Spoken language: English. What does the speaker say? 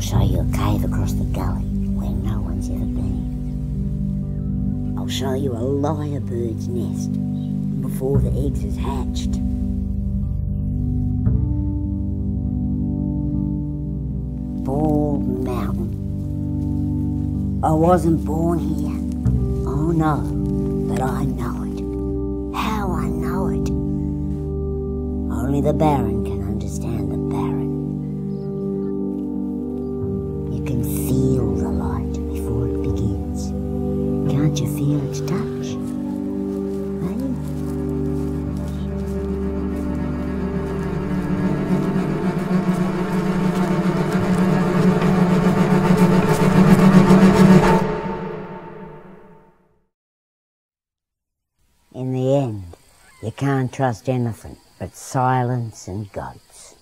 show you a cave across the gully where no one's ever been. I'll show you a lyrebird's nest before the eggs is hatched. Bald Mountain. I wasn't born here. Oh no, but I know it. How I know it. Only the Baron can understand the Baron. Can feel the light before it begins. Can't you feel its touch? In the end, you can't trust anything but silence and goats.